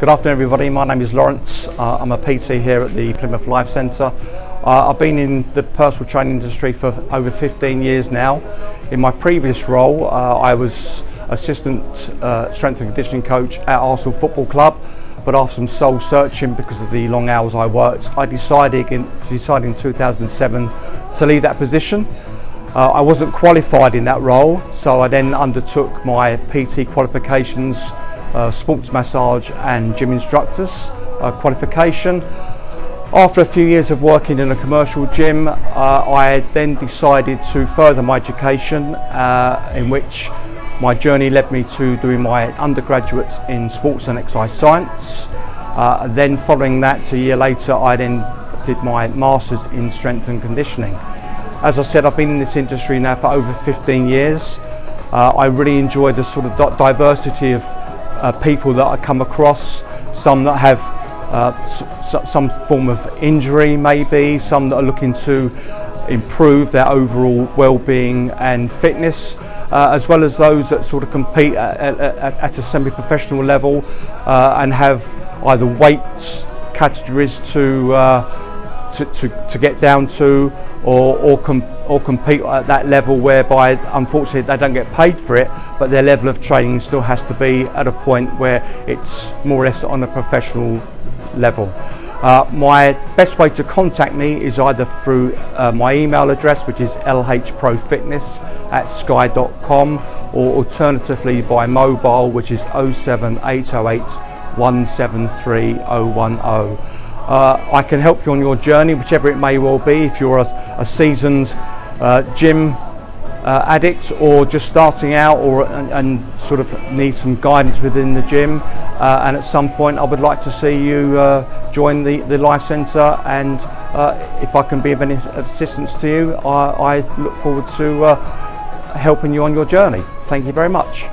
Good afternoon everybody, my name is Lawrence. Uh, I'm a PT here at the Plymouth Life Centre. Uh, I've been in the personal training industry for over 15 years now. In my previous role uh, I was assistant uh, strength and conditioning coach at Arsenal Football Club but after some soul searching because of the long hours I worked I decided in, decided in 2007 to leave that position. Uh, I wasn't qualified in that role so I then undertook my PT qualifications uh, sports massage and gym instructors uh, qualification. After a few years of working in a commercial gym, uh, I then decided to further my education uh, in which my journey led me to doing my undergraduate in sports and exercise science. Uh, then following that, a year later, I then did my master's in strength and conditioning. As I said, I've been in this industry now for over 15 years. Uh, I really enjoy the sort of diversity of uh, people that I come across, some that have uh, some form of injury maybe, some that are looking to improve their overall well-being and fitness, uh, as well as those that sort of compete at, at, at a semi-professional level uh, and have either weight categories to, uh, to, to, get down to or, or, com or compete at that level whereby unfortunately they don't get paid for it but their level of training still has to be at a point where it's more or less on a professional level. Uh, my best way to contact me is either through uh, my email address which is lhprofitness at sky.com or alternatively by mobile which is 07808 173010. Uh, I can help you on your journey, whichever it may well be, if you're a, a seasoned uh, gym uh, addict or just starting out or and, and, sort of need some guidance within the gym uh, and at some point I would like to see you uh, join the, the Life Centre and uh, if I can be of any assistance to you I, I look forward to helping you on your journey. Thank you very much.